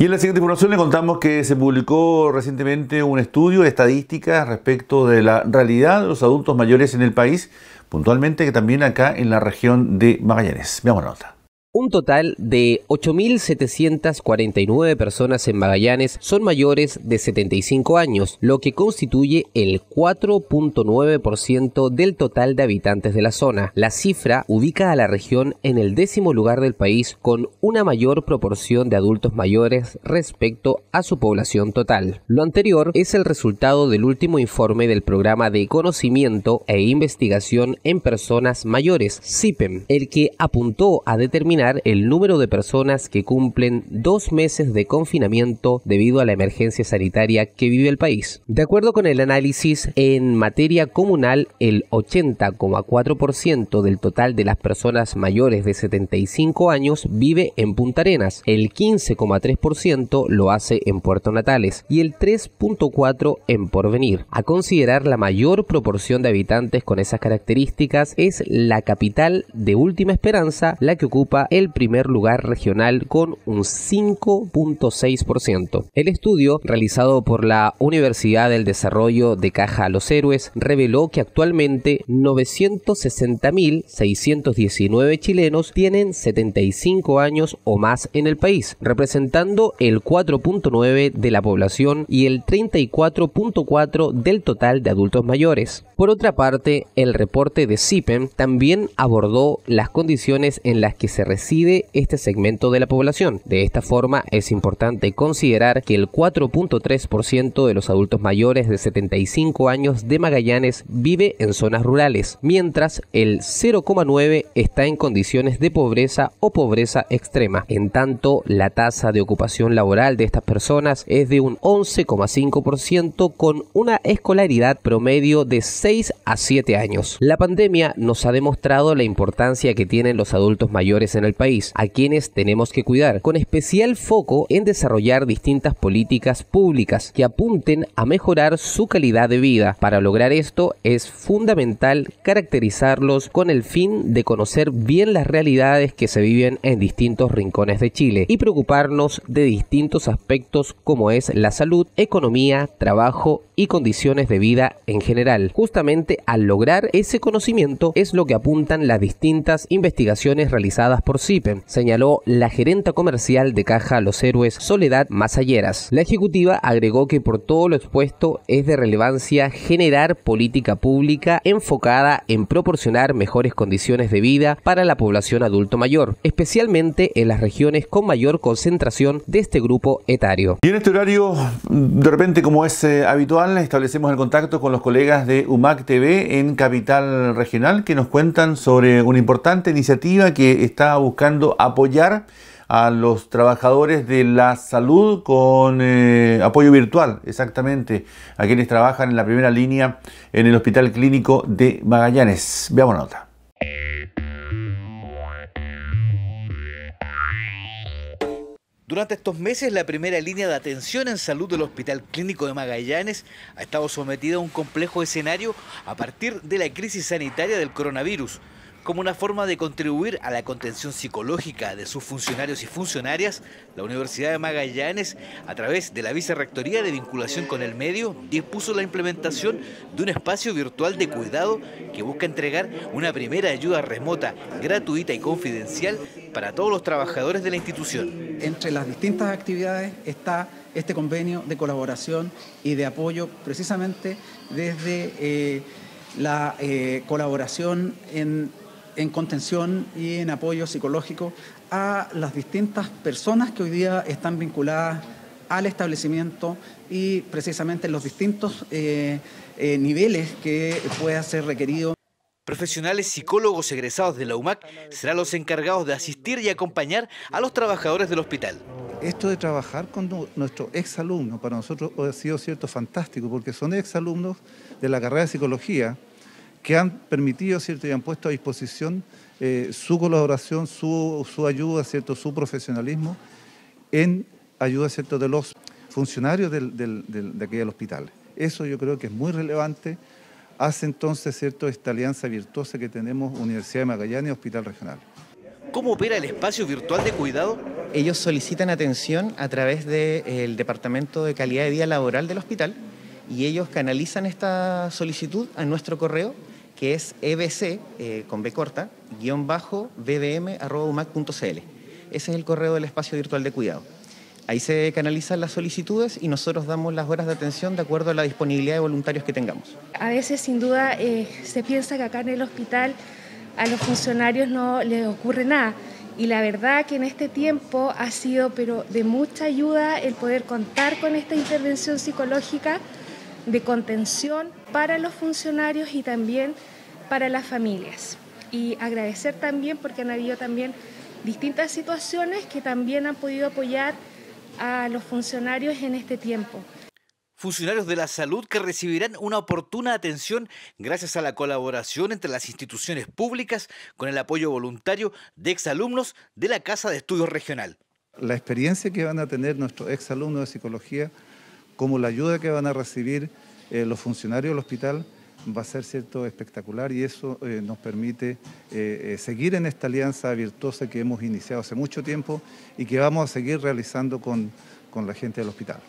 Y en la siguiente información le contamos que se publicó recientemente un estudio de estadísticas respecto de la realidad de los adultos mayores en el país, puntualmente que también acá en la región de Magallanes. Veamos la nota. Un total de 8.749 personas en Magallanes son mayores de 75 años, lo que constituye el 4.9% del total de habitantes de la zona. La cifra ubica a la región en el décimo lugar del país con una mayor proporción de adultos mayores respecto a su población total. Lo anterior es el resultado del último informe del Programa de Conocimiento e Investigación en Personas Mayores, CIPEM, el que apuntó a determinar el número de personas que cumplen dos meses de confinamiento debido a la emergencia sanitaria que vive el país. De acuerdo con el análisis, en materia comunal, el 80,4% del total de las personas mayores de 75 años vive en Punta Arenas, el 15,3% lo hace en Puerto Natales y el 3,4% en Porvenir. A considerar la mayor proporción de habitantes con esas características es la capital de Última Esperanza, la que ocupa el primer lugar regional con un 5.6%. El estudio, realizado por la Universidad del Desarrollo de Caja a los Héroes, reveló que actualmente 960.619 chilenos tienen 75 años o más en el país, representando el 4.9 de la población y el 34.4 del total de adultos mayores. Por otra parte, el reporte de CIPEM también abordó las condiciones en las que se reside este segmento de la población. De esta forma, es importante considerar que el 4.3% de los adultos mayores de 75 años de Magallanes vive en zonas rurales, mientras el 0,9% está en condiciones de pobreza o pobreza extrema. En tanto, la tasa de ocupación laboral de estas personas es de un 11,5% con una escolaridad promedio de 6 a 7 años. La pandemia nos ha demostrado la importancia que tienen los adultos mayores en el país, a quienes tenemos que cuidar, con especial foco en desarrollar distintas políticas públicas que apunten a mejorar su calidad de vida. Para lograr esto es fundamental caracterizarlos con el fin de conocer bien las realidades que se viven en distintos rincones de Chile y preocuparnos de distintos aspectos como es la salud, economía, trabajo y condiciones de vida en general. Justamente al lograr ese conocimiento es lo que apuntan las distintas investigaciones realizadas por CIPEM, señaló la gerenta comercial de Caja Los Héroes Soledad Masalleras. La ejecutiva agregó que por todo lo expuesto es de relevancia generar política pública enfocada en proporcionar mejores condiciones de vida para la población adulto mayor, especialmente en las regiones con mayor concentración de este grupo etario. Y en este horario, de repente como es eh, habitual, establecemos el contacto con los colegas de UMAC TV en Capital Regional que nos cuentan sobre una importante iniciativa que está buscando apoyar a los trabajadores de la salud con eh, apoyo virtual, exactamente, a quienes trabajan en la primera línea en el Hospital Clínico de Magallanes. Veamos nota. Durante estos meses, la primera línea de atención en salud del Hospital Clínico de Magallanes ha estado sometida a un complejo escenario a partir de la crisis sanitaria del coronavirus. Como una forma de contribuir a la contención psicológica de sus funcionarios y funcionarias, la Universidad de Magallanes, a través de la Vicerrectoría de Vinculación con el Medio, dispuso la implementación de un espacio virtual de cuidado que busca entregar una primera ayuda remota, gratuita y confidencial para todos los trabajadores de la institución. Entre las distintas actividades está este convenio de colaboración y de apoyo precisamente desde eh, la eh, colaboración en en contención y en apoyo psicológico a las distintas personas que hoy día están vinculadas al establecimiento y precisamente en los distintos eh, niveles que pueda ser requerido. Profesionales psicólogos egresados de la UMAC serán los encargados de asistir y acompañar a los trabajadores del hospital. Esto de trabajar con nuestros exalumnos para nosotros ha sido cierto fantástico porque son exalumnos de la carrera de psicología que han permitido ¿cierto? y han puesto a disposición eh, su colaboración, su, su ayuda, ¿cierto? su profesionalismo en ayuda ¿cierto? de los funcionarios de aquel hospital. Eso yo creo que es muy relevante. Hace entonces ¿cierto? esta alianza virtuosa que tenemos Universidad de Magallanes y Hospital Regional. ¿Cómo opera el espacio virtual de cuidado? Ellos solicitan atención a través del Departamento de Calidad de Vida Laboral del hospital y ellos canalizan esta solicitud a nuestro correo que es ebc, eh, con B corta, guion bajo, bbm.umac.cl. Ese es el correo del espacio virtual de cuidado. Ahí se canalizan las solicitudes y nosotros damos las horas de atención de acuerdo a la disponibilidad de voluntarios que tengamos. A veces, sin duda, eh, se piensa que acá en el hospital a los funcionarios no les ocurre nada. Y la verdad que en este tiempo ha sido pero de mucha ayuda el poder contar con esta intervención psicológica de contención para los funcionarios y también para las familias. Y agradecer también porque han habido también distintas situaciones que también han podido apoyar a los funcionarios en este tiempo. Funcionarios de la salud que recibirán una oportuna atención gracias a la colaboración entre las instituciones públicas con el apoyo voluntario de exalumnos de la Casa de Estudios Regional. La experiencia que van a tener nuestros exalumnos de psicología, como la ayuda que van a recibir eh, los funcionarios del hospital, va a ser cierto espectacular y eso eh, nos permite eh, eh, seguir en esta alianza virtuosa que hemos iniciado hace mucho tiempo y que vamos a seguir realizando con, con la gente del hospital.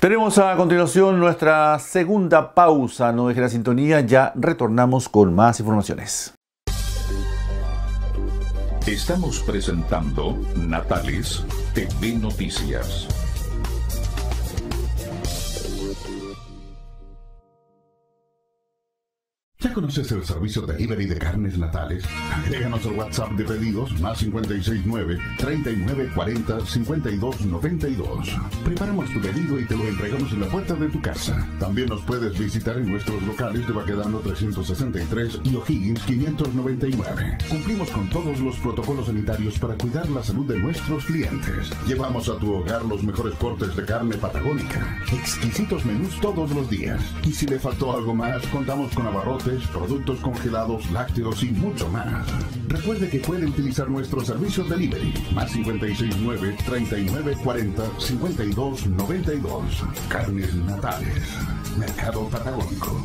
Tenemos a continuación nuestra segunda pausa. No deje la sintonía, ya retornamos con más informaciones. Estamos presentando Natales TV Noticias. ¿Ya conoces el servicio delivery de carnes natales? Agréganos al WhatsApp de pedidos más 569-3940-5292. Preparamos tu pedido y te lo entregamos en la puerta de tu casa. También nos puedes visitar en nuestros locales de Baquedano 363 y O'Higgins 599. Cumplimos con todos los protocolos sanitarios para cuidar la salud de nuestros clientes. Llevamos a tu hogar los mejores cortes de carne patagónica. Exquisitos menús todos los días. Y si le faltó algo más, contamos con abarrotes productos congelados, lácteos y mucho más. Recuerde que puede utilizar nuestro servicio delivery más 569-3940-5292. Carnes Natales. Mercado Patagónico.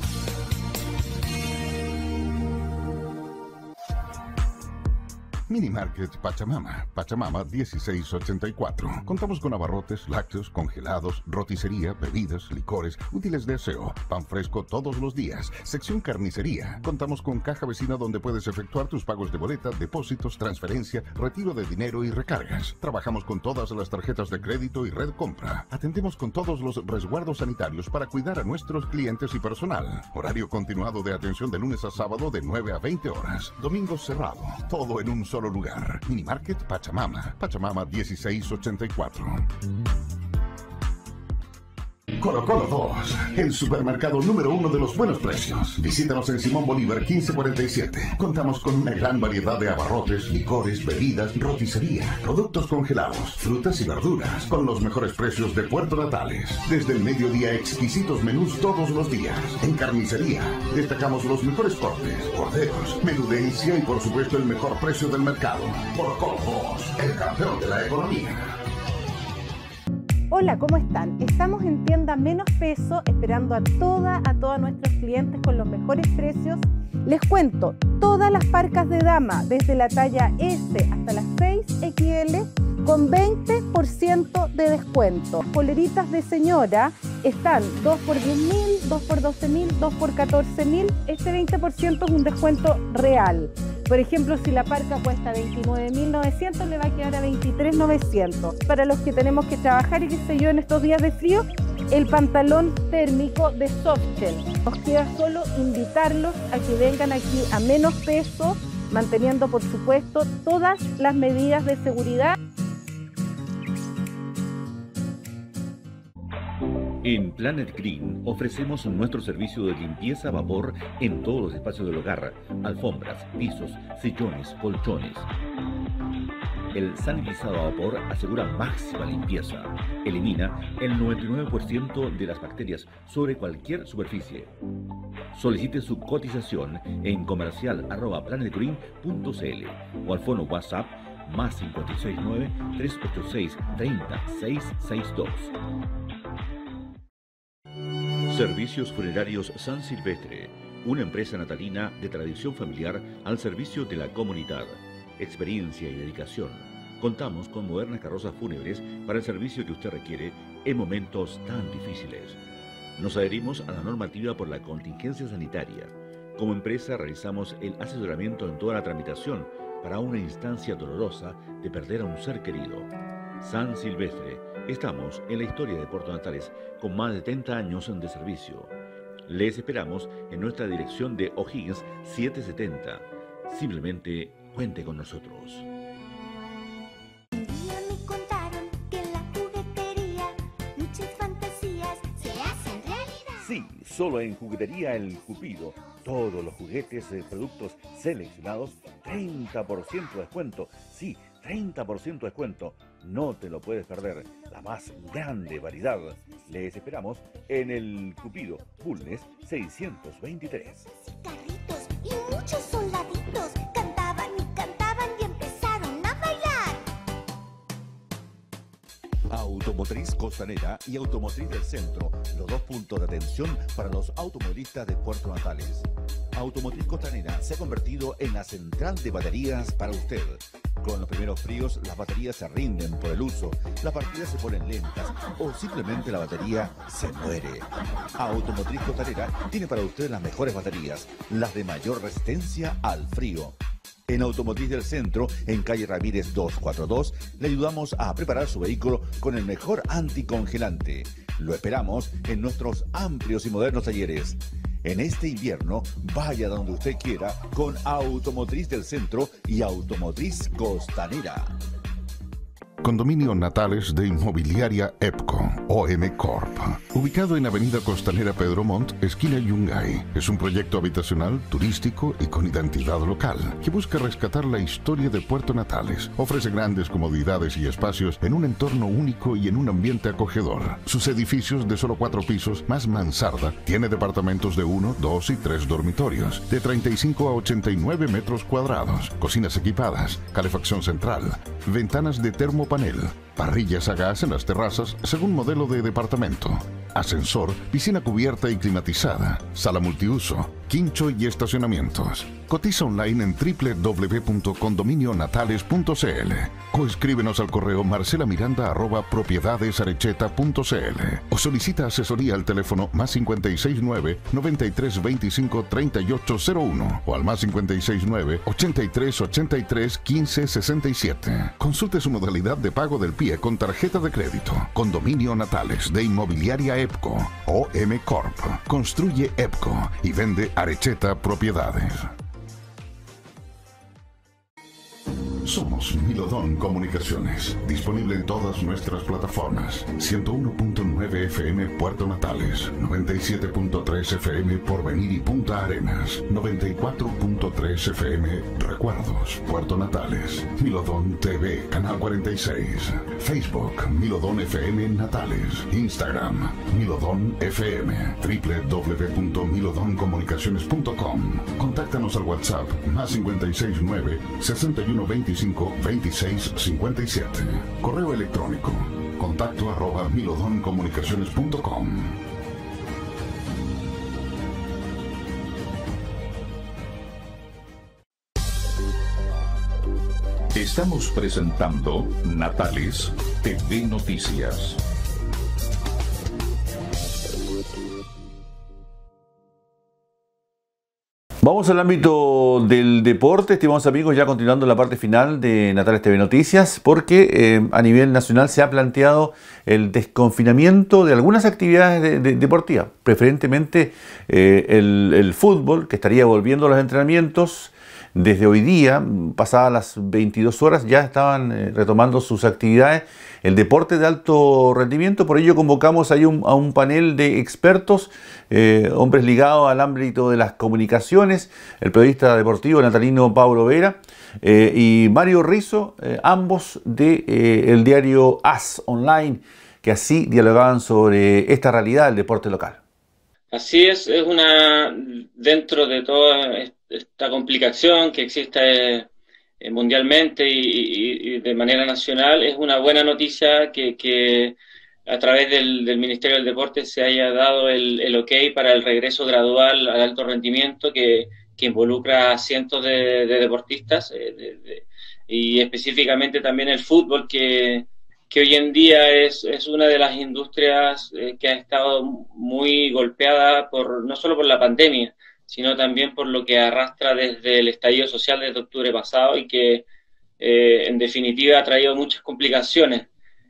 Mini Market Pachamama, Pachamama 1684. Contamos con abarrotes, lácteos, congelados, roticería, bebidas, licores, útiles de aseo, pan fresco todos los días, sección carnicería. Contamos con caja vecina donde puedes efectuar tus pagos de boleta, depósitos, transferencia, retiro de dinero y recargas. Trabajamos con todas las tarjetas de crédito y red compra. Atendemos con todos los resguardos sanitarios para cuidar a nuestros clientes y personal. Horario continuado de atención de lunes a sábado de 9 a 20 horas. Domingo cerrado. Todo en un solo lugar. Minimarket Pachamama. Pachamama 1684. Colo Colo 2, el supermercado número uno de los buenos precios. Visítanos en Simón Bolívar 1547. Contamos con una gran variedad de abarrotes, licores, bebidas, roticería, productos congelados, frutas y verduras, con los mejores precios de Puerto Natales. Desde el mediodía, exquisitos menús todos los días. En carnicería, destacamos los mejores cortes, corderos, menudencia y por supuesto el mejor precio del mercado. Colo Colo 2, el campeón de la economía. Hola, ¿cómo están? Estamos en tienda Menos Peso esperando a toda, a todos nuestros clientes con los mejores precios. Les cuento, todas las parcas de dama, desde la talla S hasta las 6XL, con 20% de descuento. Poleritas de señora están 2 por 10 mil, 2 por 12 mil, 2 por 14 mil. Este 20% es un descuento real. Por ejemplo, si la parca cuesta 29.900, le va a quedar a 23.900. Para los que tenemos que trabajar y qué sé yo en estos días de frío, el pantalón térmico de Softshell. Nos queda solo invitarlos a que vengan aquí a menos peso, manteniendo por supuesto todas las medidas de seguridad. En Planet Green ofrecemos nuestro servicio de limpieza a vapor en todos los espacios del hogar, alfombras, pisos, sillones, colchones. El sanitizado a vapor asegura máxima limpieza. Elimina el 99% de las bacterias sobre cualquier superficie. Solicite su cotización en comercial arroba planetgreen.cl o al fono WhatsApp más 569 386 30662. Servicios Funerarios San Silvestre, una empresa natalina de tradición familiar al servicio de la comunidad. Experiencia y dedicación. Contamos con modernas carrozas fúnebres para el servicio que usted requiere en momentos tan difíciles. Nos adherimos a la normativa por la contingencia sanitaria. Como empresa realizamos el asesoramiento en toda la tramitación para una instancia dolorosa de perder a un ser querido. San Silvestre, estamos en la historia de Puerto Natales con más de 30 años de servicio. Les esperamos en nuestra dirección de O'Higgins 770. Simplemente cuente con nosotros. Me contaron que en la juguetería muchas fantasías se hacen realidad. Sí, solo en Juguetería El Cupido. Todos los juguetes de productos seleccionados, 30% de descuento. Sí, 30% de descuento. No te lo puedes perder. La más grande variedad. Les esperamos en El Cupido, Bulnes 623. Carritos y muchos soldaditos cantaban y cantaban y empezaron a bailar. Automotriz Costanera y Automotriz del Centro, los dos puntos de atención para los automovilistas de Puerto Natales. Automotriz Costanera se ha convertido en la central de baterías para usted. Con los primeros fríos, las baterías se rinden por el uso, las partidas se ponen lentas o simplemente la batería se muere. Automotriz Costanera tiene para usted las mejores baterías, las de mayor resistencia al frío. En Automotriz del Centro, en calle Ramírez 242, le ayudamos a preparar su vehículo con el mejor anticongelante. Lo esperamos en nuestros amplios y modernos talleres. En este invierno, vaya donde usted quiera con Automotriz del Centro y Automotriz Costanera. Condominio Natales de Inmobiliaria EPCO, OM Corp. Ubicado en Avenida Costanera Pedro Montt, esquina Yungay. Es un proyecto habitacional, turístico y con identidad local que busca rescatar la historia de Puerto Natales. Ofrece grandes comodidades y espacios en un entorno único y en un ambiente acogedor. Sus edificios de solo cuatro pisos más mansarda tiene departamentos de 1, 2 y 3 dormitorios de 35 a 89 metros cuadrados, cocinas equipadas, calefacción central, ventanas de termopanel, parrillas a gas en las terrazas según modelo de departamento, ascensor, piscina cubierta y climatizada, sala multiuso, quincho y estacionamientos. Cotiza online en www.condominionatales.cl o escríbenos al correo marcelamiranda.propiedadesarecheta.cl o solicita asesoría al teléfono más 569 9325 3801 o al más 569 8383 1567. Consulte su modalidad de pago del pie con tarjeta de crédito. Condominio Natales de Inmobiliaria EPCO o M Corp. Construye EPCO y vende Arecheta Propiedades. Somos Milodón Comunicaciones, disponible en todas nuestras plataformas. 101.9 FM Puerto Natales, 97.3 FM Porvenir y Punta Arenas, 94.3 FM Recuerdos Puerto Natales, Milodón TV Canal 46, Facebook Milodón FM Natales, Instagram Milodón FM, www.milodoncomunicaciones.com. Contáctanos al WhatsApp más 569 6125 26 57. Correo electrónico contacto arroba milodoncomunicaciones.com. Estamos presentando Natales TV Noticias. Vamos al ámbito del deporte, estimados amigos, ya continuando la parte final de Natales TV Noticias, porque eh, a nivel nacional se ha planteado el desconfinamiento de algunas actividades de- de- deportivas, preferentemente eh, el, el fútbol, que estaría volviendo a los entrenamientos, desde hoy día, pasadas las 22 horas, ya estaban eh, retomando sus actividades. El deporte de alto rendimiento, por ello convocamos ahí a un panel de expertos, eh, hombres ligados al ámbito de las comunicaciones, el periodista deportivo natalino Pablo Vera eh, y Mario Rizo, ambos del de, el diario AS Online, que así dialogaban sobre esta realidad del deporte local. Así es, es una, dentro de toda esta complicación que existe eh, mundialmente y, de manera nacional, es una buena noticia que, a través del, Ministerio del Deporte se haya dado el, ok para el regreso gradual al alto rendimiento que, involucra a cientos de, deportistas eh, y específicamente también el fútbol que que hoy en día es, es una de las industrias eh, que ha estado muy golpeada por no solo por la pandemia, sino también por lo que arrastra desde el estallido social desde octubre pasado y que eh, en definitiva ha traído muchas complicaciones.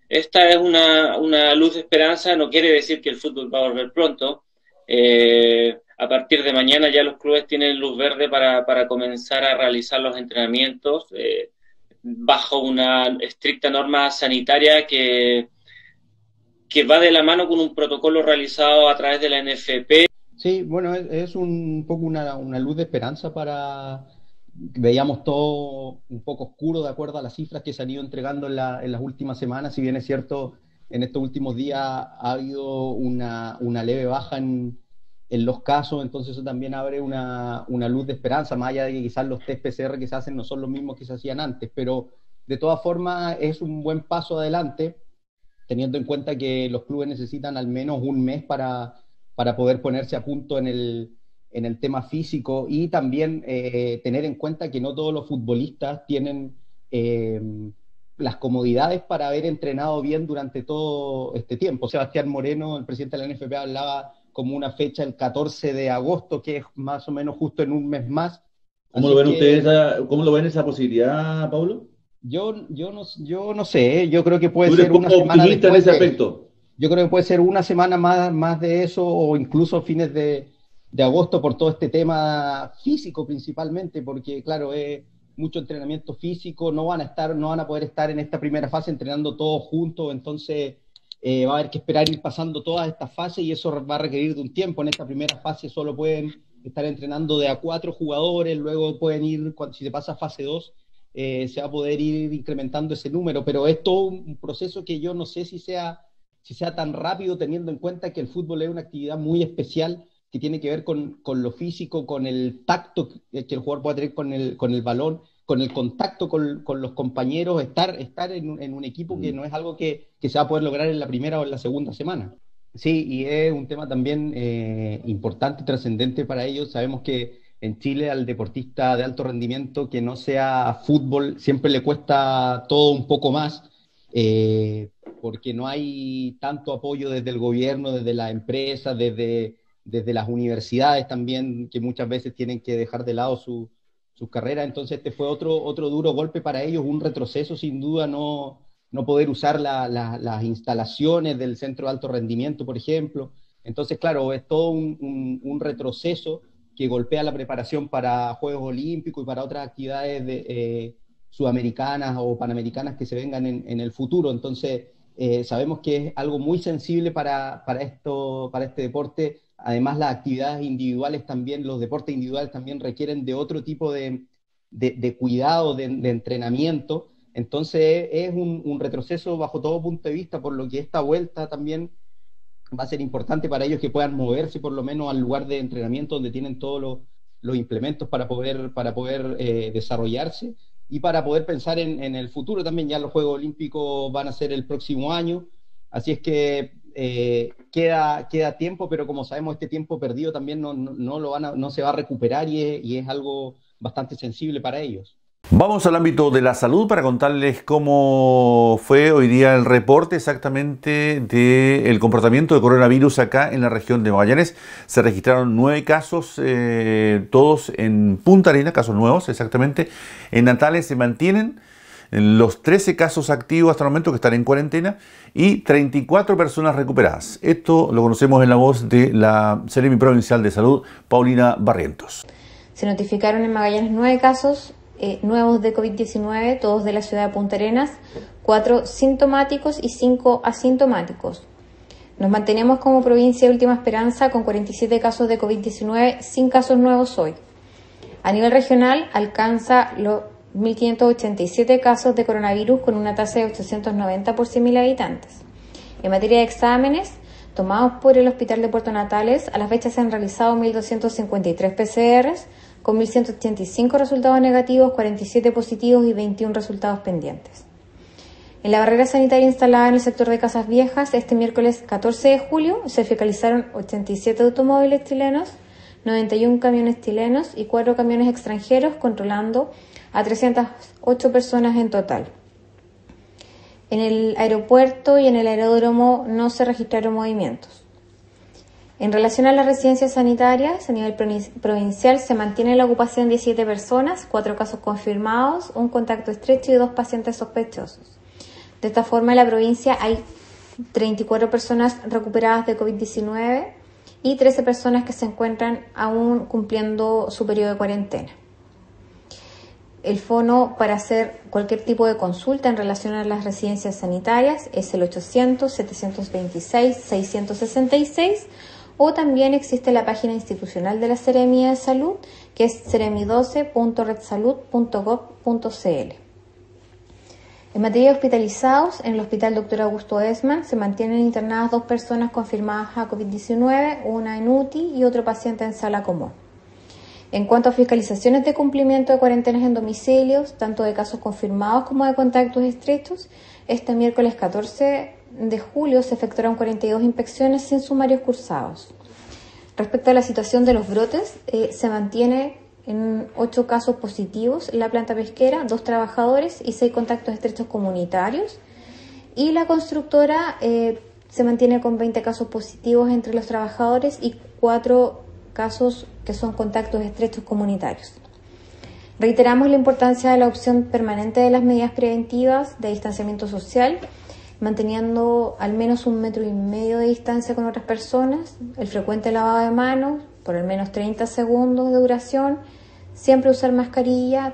Esta es una, una, luz de esperanza, no quiere decir que el fútbol va a volver pronto. Eh, a partir de mañana ya los clubes tienen luz verde para, para comenzar a realizar los entrenamientos bajo una estricta norma sanitaria que, que va de la mano con un protocolo realizado a través de la NFP. Sí, bueno, es, un poco una, luz de esperanza para... Veíamos todo un poco oscuro de acuerdo a las cifras que se han ido entregando en, las últimas semanas, si bien es cierto, en estos últimos días ha habido una, una leve baja en, en los casos, entonces eso también abre una, luz de esperanza, más allá de que quizás los test PCR que se hacen no son los mismos que se hacían antes, pero de todas formas es un buen paso adelante, teniendo en cuenta que los clubes necesitan al menos un mes para, para poder ponerse a punto en el, en el tema físico y también eh, tener en cuenta que no todos los futbolistas tienen eh, las comodidades para haber entrenado bien durante todo este tiempo. Sebastián Moreno, el presidente de la NFP, hablaba como una fecha el 14 de agosto, que es más o menos justo en un mes más. ¿Cómo lo ven ustedes, cómo lo ven esa posibilidad, Pablo? Yo, yo, no, yo no sé, ¿eh? yo creo que puede ser una semana en ese aspecto? Yo creo que puede ser una semana más, más de eso o incluso fines de, de agosto por todo este tema físico principalmente, porque claro, es mucho entrenamiento físico, no van a estar, no van a poder estar en esta primera fase entrenando todos juntos, entonces eh, va a haber que esperar ir pasando todas estas fases y eso va a requerir de un tiempo. En esta primera fase solo pueden estar entrenando de a cuatro jugadores, luego pueden ir, si se pasa a fase 2, eh, se va a poder ir incrementando ese número, pero es todo un proceso que yo no sé si sea, si sea tan rápido teniendo en cuenta que el fútbol es una actividad muy especial que tiene que ver con, con lo físico, con el tacto que el jugador puede tener con el, con el balón con el contacto con, con los compañeros, estar, estar en, en, un equipo que mm. no es algo que, que, se va a poder lograr en la primera o en la segunda semana. Sí, y es un tema también eh, importante, trascendente para ellos. Sabemos que en Chile al deportista de alto rendimiento que no sea fútbol siempre le cuesta todo un poco más, eh, porque no hay tanto apoyo desde el gobierno, desde la empresa, desde, desde las universidades también, que muchas veces tienen que dejar de lado su, sus carreras. Entonces este fue otro, otro duro golpe para ellos, un retroceso sin duda no, no poder usar las instalaciones del centro de alto rendimiento, por ejemplo. Entonces, claro, es todo un, retroceso que golpea la preparación para Juegos Olímpicos y para otras actividades de, eh, sudamericanas o panamericanas que se vengan en, el futuro. Entonces, eh, sabemos que es algo muy sensible para, para, esto, para este deporte Además, las actividades individuales también, los deportes individuales también requieren de otro tipo de, cuidado, de, entrenamiento. Entonces, es un, retroceso bajo todo punto de vista, por lo que esta vuelta también va a ser importante para ellos que puedan moverse por lo menos al lugar de entrenamiento donde tienen todos los, implementos para poder, para poder eh, desarrollarse y para poder pensar en, el futuro también. Ya los Juegos Olímpicos van a ser el próximo año, así es que eh, queda, queda tiempo, pero como sabemos, este tiempo perdido también no, no, lo van no se va a recuperar y es algo bastante sensible para ellos. Vamos al ámbito de la salud para contarles cómo fue hoy día el reporte exactamente del comportamiento de coronavirus acá en la región de Magallanes. Se registraron nueve casos, eh, todos en Punta Arena, casos nuevos exactamente. En Natales se mantienen los 13 casos activos hasta el momento que están en cuarentena y 34 personas recuperadas. Esto lo conocemos en la voz de la Seremi Provincial de Salud, Paulina Barrientos. Se notificaron en Magallanes nueve casos eh, nuevos de COVID-19, todos de la ciudad de Punta Arenas, cuatro sintomáticos y cinco asintomáticos. Nos mantenemos como provincia de última esperanza con 47 casos de COVID-19 sin casos nuevos hoy. A nivel regional alcanza los 1.587 casos de coronavirus con una tasa de 890 por 100.000 habitantes. En materia de exámenes, tomados por el Hospital de Puerto Natales, a la fecha se han realizado 1.253 PCRs con 1.185 resultados negativos, 47 positivos y 21 resultados pendientes. En la barrera sanitaria instalada en el sector de Casas Viejas, este miércoles 14 de julio se fiscalizaron 87 automóviles chilenos, 91 camiones chilenos y 4 camiones extranjeros, controlando a 308 personas en total. En el aeropuerto y en el aeródromo no se registraron movimientos. En relación a las residencias sanitarias, a nivel provincial se mantiene la ocupación de 7 personas, 4 casos confirmados, un contacto estrecho y 2 pacientes sospechosos. De esta forma, en la provincia hay 34 personas recuperadas de COVID-19 y 13 personas que se encuentran aún cumpliendo su periodo de cuarentena. El fono para hacer cualquier tipo de consulta en relación a las residencias sanitarias es el 800-726-666 o también existe la página institucional de la Seremia de Salud, que es seremi12.redsalud.gov.cl. En materia de hospitalizados, en el Hospital Dr. Augusto Esman se mantienen internadas dos personas confirmadas a COVID-19, una en UTI y otro paciente en sala común. En cuanto a fiscalizaciones de cumplimiento de cuarentenas en domicilios, tanto de casos confirmados como de contactos estrechos, este miércoles 14 de julio se efectuaron 42 inspecciones sin sumarios cursados. Respecto a la situación de los brotes, eh, se mantiene en 8 casos positivos la planta pesquera, dos trabajadores y 6 contactos estrechos comunitarios. Y la constructora eh, se mantiene con 20 casos positivos entre los trabajadores y 4 casos que son contactos estrechos comunitarios. Reiteramos la importancia de la opción permanente de las medidas preventivas de distanciamiento social manteniendo al menos un metro y medio de distancia con otras personas, el frecuente lavado de manos por al menos 30 segundos de duración, siempre usar mascarilla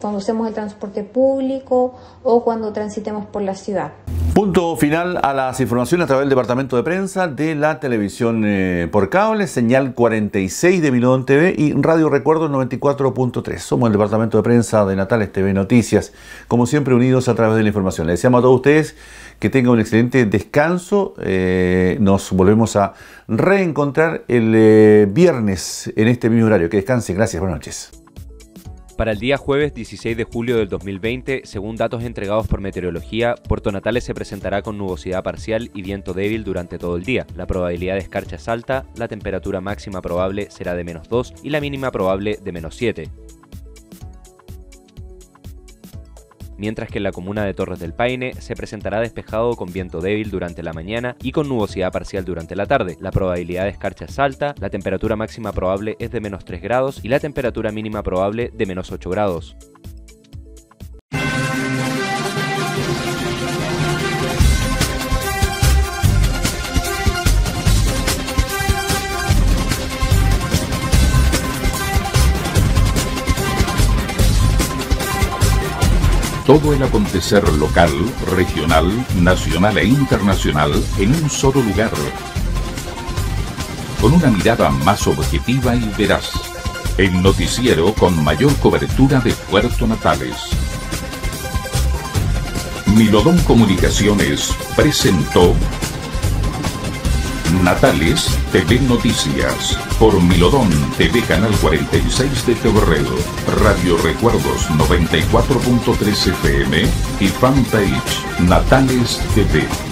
cuando usemos el transporte público o cuando transitemos por la ciudad. Punto final a las informaciones a través del departamento de prensa de la televisión eh, por cable, señal 46 de Milodón TV y Radio Recuerdo 94.3. Somos el departamento de prensa de Natales TV Noticias, como siempre unidos a través de la información. Les deseamos a todos ustedes que tengan un excelente descanso. Eh, nos volvemos a reencontrar el eh, viernes en este mismo horario. Que descansen. Gracias. Buenas noches. Para el día jueves 16 de julio del 2020, según datos entregados por Meteorología, Puerto Natales se presentará con nubosidad parcial y viento débil durante todo el día. La probabilidad de escarcha es alta, la temperatura máxima probable será de menos 2 y la mínima probable de menos 7. Mientras que en la comuna de Torres del Paine se presentará despejado con viento débil durante la mañana y con nubosidad parcial durante la tarde. La probabilidad de escarcha es alta, la temperatura máxima probable es de menos 3 grados y la temperatura mínima probable de menos 8 grados. Todo el acontecer local, regional, nacional e internacional en un solo lugar. Con una mirada más objetiva y veraz. El noticiero con mayor cobertura de Puerto Natales. Milodón Comunicaciones presentó Natales TV Noticias por Milodón TV Canal 46 de Febrero, Radio Recuerdos 94.3 FM y fanpage Natales TV.